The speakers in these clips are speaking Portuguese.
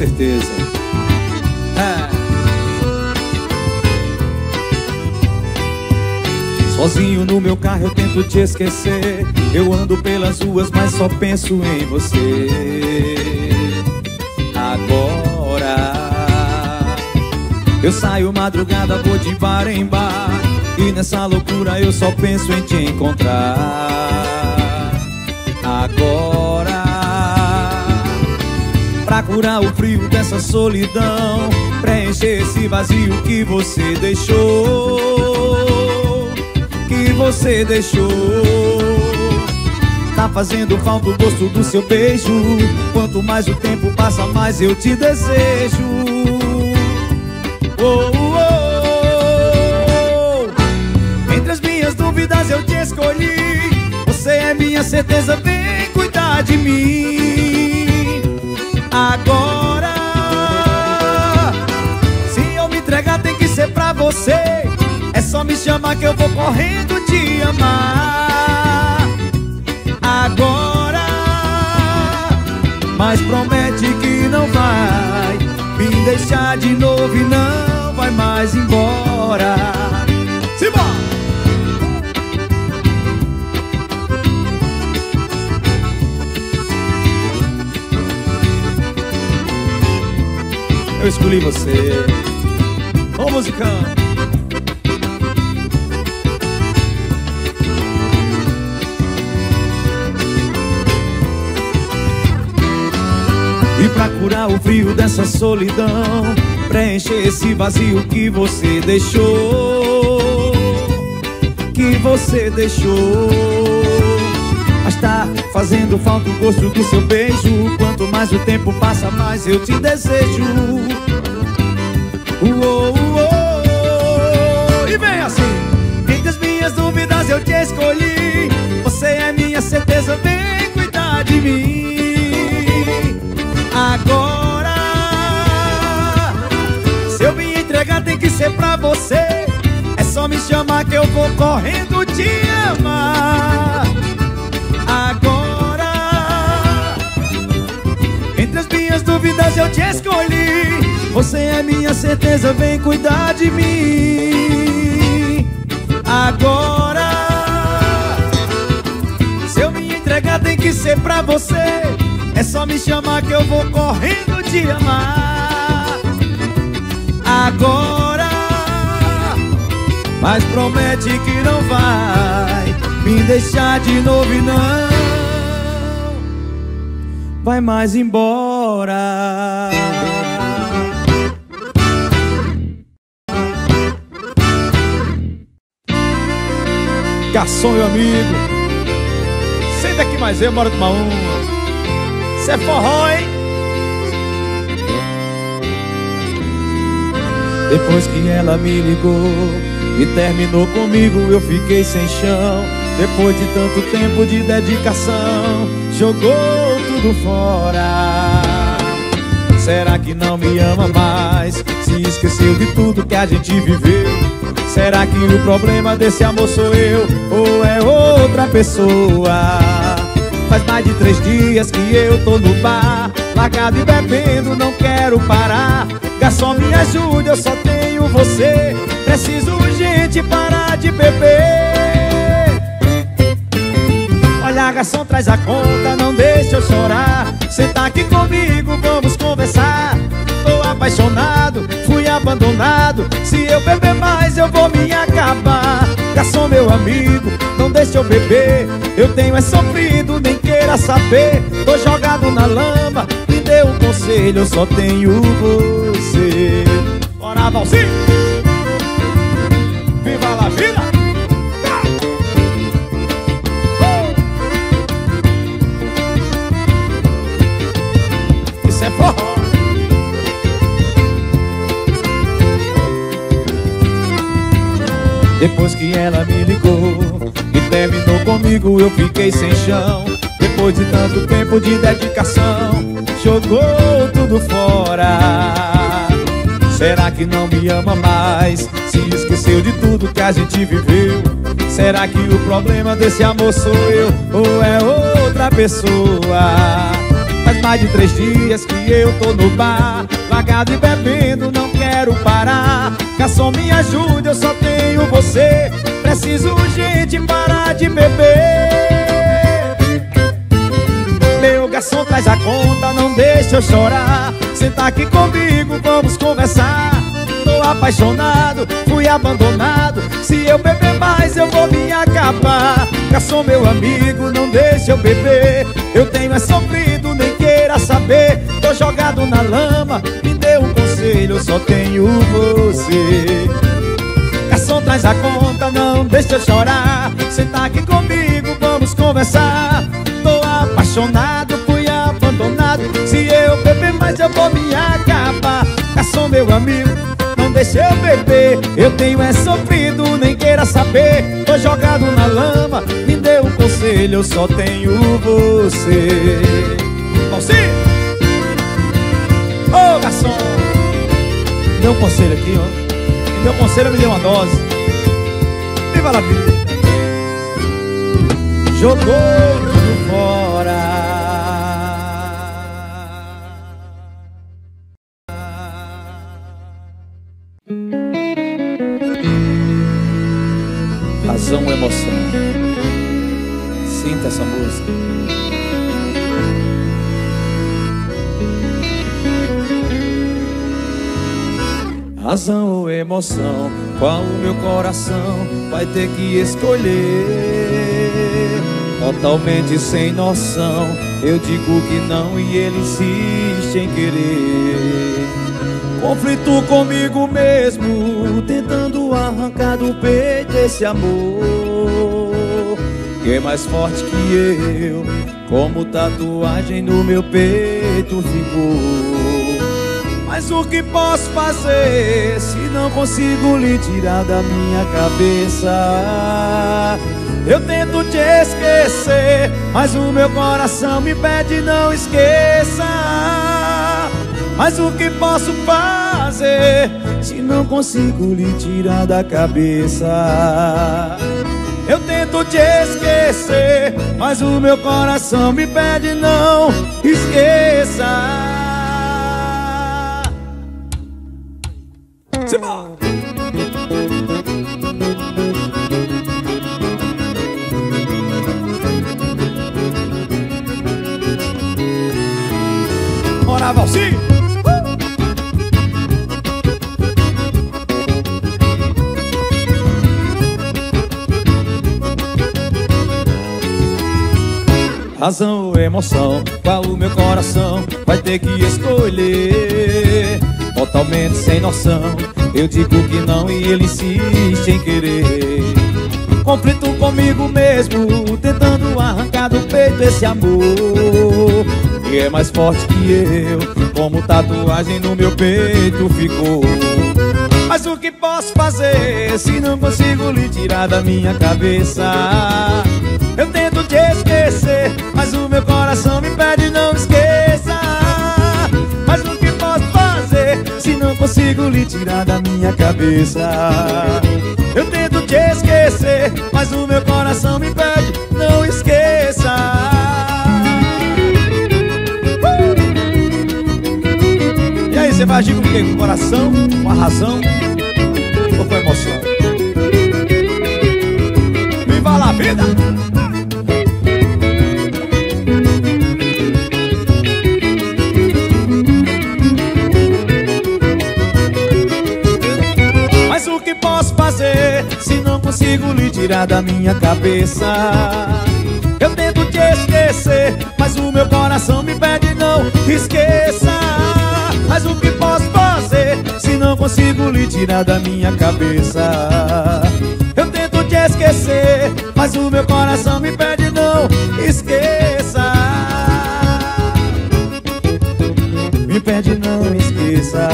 Certeza. É. Sozinho no meu carro eu tento te esquecer. Eu ando pelas ruas, mas só penso em você. Agora Eu saio madrugada, vou de bar em bar. E nessa loucura eu só penso em te encontrar Curar o frio dessa solidão Preencher esse vazio que você deixou que você deixou. Tá fazendo falta o gosto do seu beijo Quanto mais o tempo passa, mais eu te desejo. Oh, oh, oh. Entre as minhas dúvidas eu te escolhi Você é minha certeza, vem cuidar de mim Agora. Se eu me entregar tem que ser pra você. É só me chamar que eu vou correndo te amar. Agora. Mas promete que não vai Me deixar de novo e não vai mais embora. Simbora! Eu escolhi você. Ô musicão E pra curar o frio dessa solidão Preencher esse vazio que você deixou. Que você deixou Mas tá fazendo falta o gosto do seu beijo. Quanto mais o tempo passa, mais eu te desejo. Uou, uou, E vem assim Entre as minhas dúvidas eu te escolhi. Você é minha certeza, vem cuidar de mim. Agora Se eu me entregar tem que ser pra você. É só me chamar que eu vou correndo te amar Você é minha certeza, vem cuidar de mim. Agora Se eu me entregar tem que ser pra você. É só me chamar que eu vou correndo te amar. Agora Mas promete que não vai Me deixar de novo e não Vai mais embora Garçom e amigo Senta aqui mais eu, bora tomar uma isso é forró, hein? Depois que ela me ligou e terminou comigo, eu fiquei sem chão. Depois de tanto tempo de dedicação, jogou tudo fora. Será que não me ama mais? Se esqueceu de tudo que a gente viveu? Será que o problema desse amor sou eu ou é outra pessoa? Faz mais de três dias que eu tô no bar Largado e bebendo, não quero parar Garçom, me ajude, eu só tenho você Preciso urgente parar de beber Olha, garçom, traz a conta, não deixa eu chorar Senta aqui comigo, vamos Tô apaixonado, fui abandonado. Se eu beber mais, eu vou me acabar. Garçom, meu amigo, não deixa eu beber. Eu tenho é sofrido, nem queira saber. Tô jogado na lama, me dê um conselho Eu só tenho você. Bora, Valzinho! Depois que ela me ligou e terminou comigo, eu fiquei sem chão. Depois de tanto tempo de dedicação, jogou tudo fora. Será que não me ama mais? Se esqueceu de tudo que a gente viveu? Será que o problema desse amor sou eu ou é outra pessoa? Faz mais de três dias que eu tô no bar Vagado e bebendo, não quero parar. Garçom, me ajude, eu só tenho você. Preciso urgente parar de beber. Meu garçom traz a conta, não deixa eu chorar. Senta aqui comigo, vamos conversar. Tô apaixonado, fui abandonado. Se eu beber mais eu vou me acabar. Garçom, meu amigo, não deixa eu beber. Eu tenho é sofrido, nem queira saber Tô jogado na lama, me dê um conselho Eu só tenho você. Garçom, traz a conta, não deixa eu chorar. Senta aqui comigo, vamos conversar. Tô apaixonado, fui abandonado. Se eu beber mais eu vou me acabar. Garçom, meu amigo, não deixa eu beber. Eu tenho é sofrido, nem queira saber. Tô jogado na lama, me dê um conselho Eu só tenho você. Valci! Garçom! Me dê um conselho aqui, ó Me dê um conselho, me dê uma dose Viva la vida! Jogou tudo fora razão emoção. Sinta essa música. Razão ou emoção, qual o meu coração vai ter que escolher? Totalmente sem noção, eu digo que não e ele insiste em querer. Conflito comigo mesmo, tentando arrancar do peito esse amor que é mais forte que eu, como tatuagem no meu peito ficou. Mas o que posso fazer se não consigo lhe tirar da minha cabeça? Eu tento te esquecer, mas o meu coração me pede não esqueça. Mas o que posso fazer se não consigo lhe tirar da cabeça? Eu tento te esquecer, mas o meu coração me pede não esqueça. Razão ou emoção, qual o meu coração vai ter que escolher? Totalmente sem noção, eu digo que não e ele insiste em querer. Conflito comigo mesmo, tentando arrancar do peito esse amor Que é mais forte que eu, como tatuagem no meu peito ficou Mas o que posso fazer se não consigo lhe tirar da minha cabeça? Eu tento te esquecer, mas o meu coração me pede não esqueça Mas o que posso fazer se não consigo lhe tirar da minha cabeça? Eu tento te esquecer, mas o meu coração me pede vai agir com o quê? Com o coração, com a razão ou com a emoção? Viva a vida! fazer se não consigo lhe tirar da minha cabeça? Eu tento te esquecer, mas o meu coração me pede não esqueça. Mas o que posso se não consigo lhe tirar da minha cabeça? Eu tento te esquecer, mas o meu coração me pede não esqueça. Me pede não esqueça.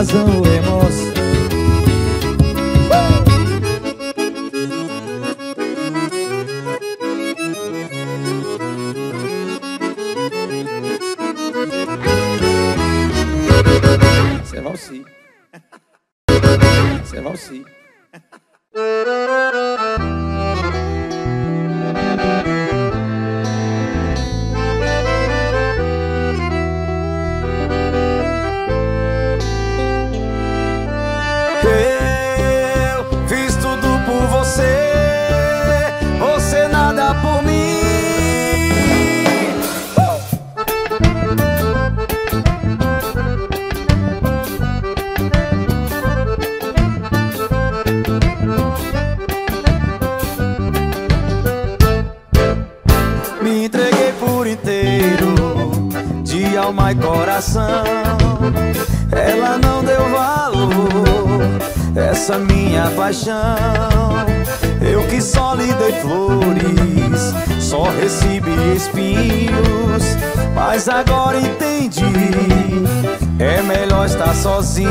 razão emoção alma coração. Ela não deu valor, essa minha paixão. Eu que só lhe dei flores, só recebi espinhos. Mas agora entendi, é melhor estar sozinho.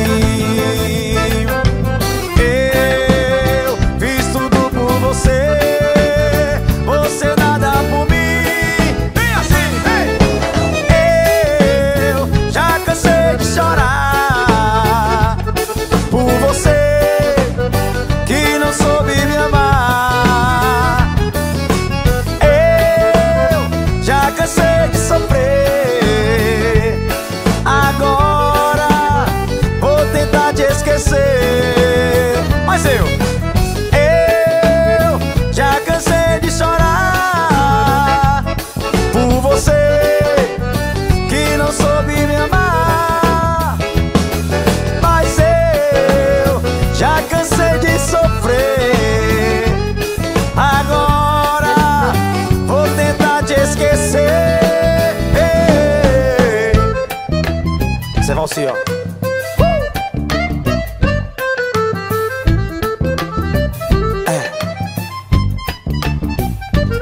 de sofrer. Agora vou tentar te esquecer. Mas eu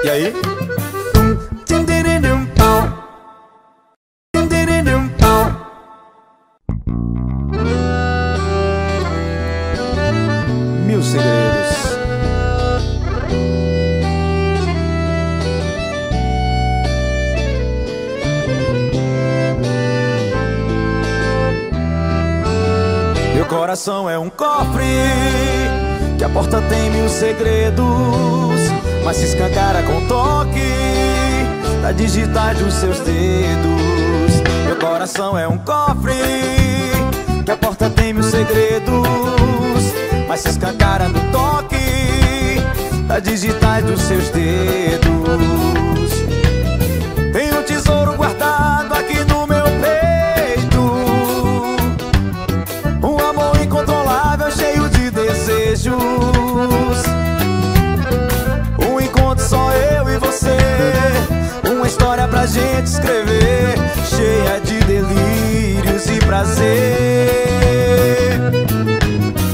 aí? Mas se escancara com toque Da digitais dos seus dedos. Meu coração é um cofre Que a porta tem mil segredos. Mas se escancara no toque Da digitais dos seus dedos prazer.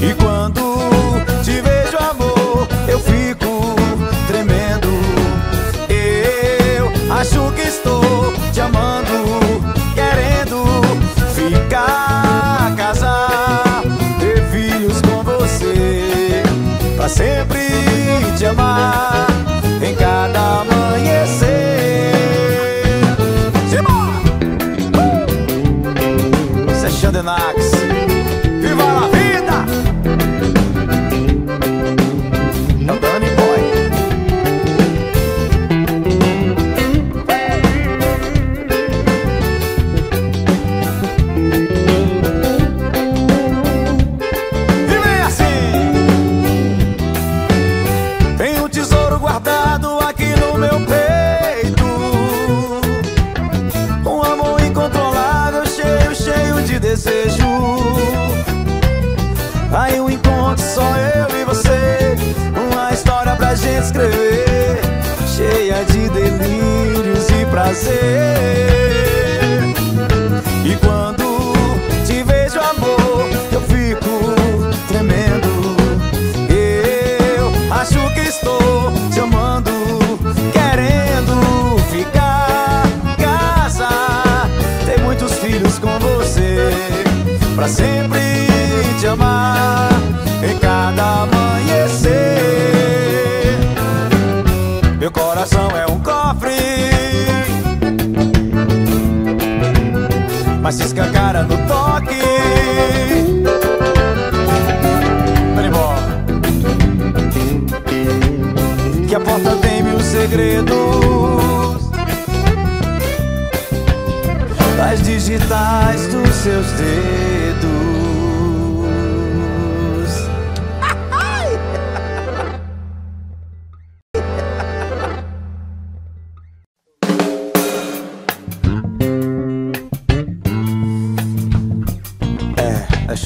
E quando te vejo, amor, eu fico tremendo. Eu acho que estou te amando, só eu e você. Uma história pra gente escrever Cheia de delírios e prazer. E quando te vejo, amor Eu fico tremendo. Eu acho que estou te amando Querendo ficar casa, Ter muitos filhos com você Pra sempre te amar. Cofre, mas se escancara no toque. Que a porta tem mil segredos as digitais dos seus dedos.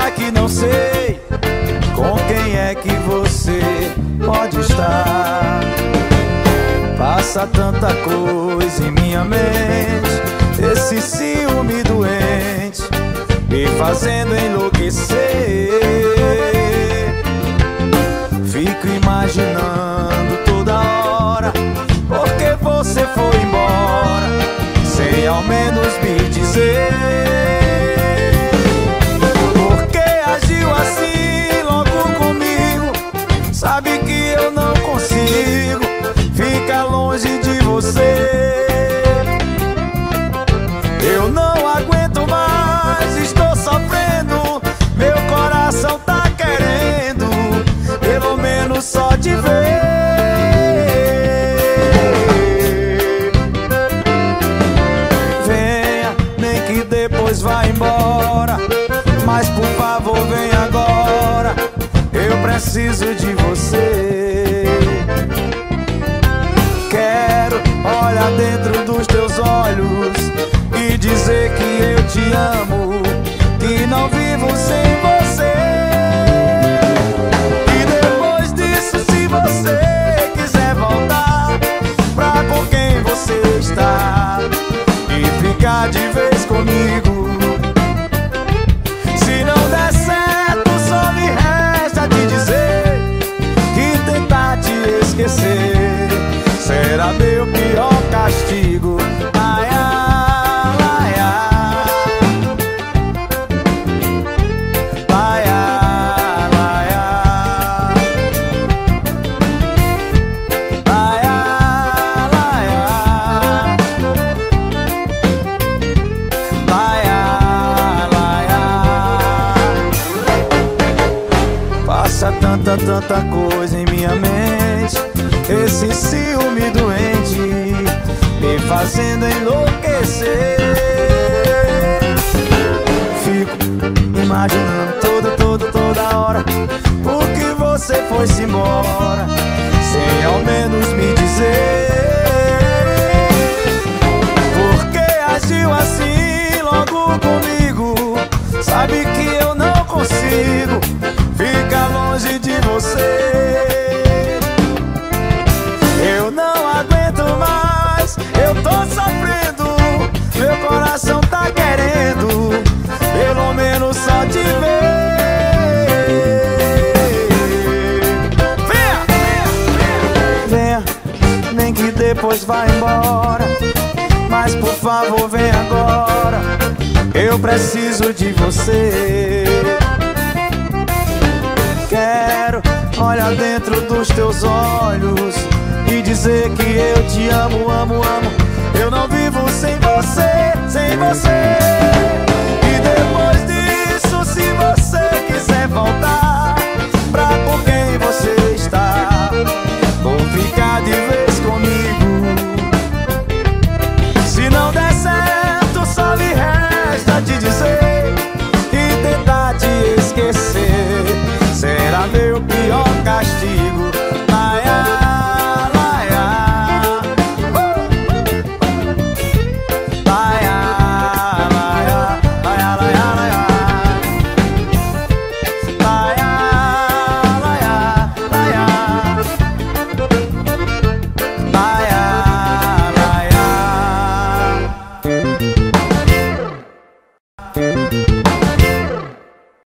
pensar que não sei com quem é que você pode estar. Passa tanta coisa em minha mente, esse ciúme doente, me fazendo enlouquecer. Fico imaginando toda hora Porque você foi embora Sem ao menos me dizer longe de você Eu não aguento mais, estou sofrendo Meu coração tá só de ver. Venha, nem que depois vá embora. Mas por favor, vem agora. Eu preciso de você. Tanta coisa em minha mente. Esse ciúme doente Me fazendo enlouquecer. Fico imaginando toda, toda, toda hora Por que você foi-se embora Sem ao menos me dizer. Por que agiu assim logo comigo? Sabe que eu não consigo ficar longe de você. Eu não aguento mais, eu tô sofrendo. Meu coração tá querendo, pelo menos só te ver. Venha, venha, venha, nem que depois vá embora. Mas por favor, vem agora. Eu preciso de você. Quero olhar dentro dos teus olhos e dizer que eu te amo, amo, amo. Eu não vivo sem você, sem você. E depois disso, se você quiser voltar e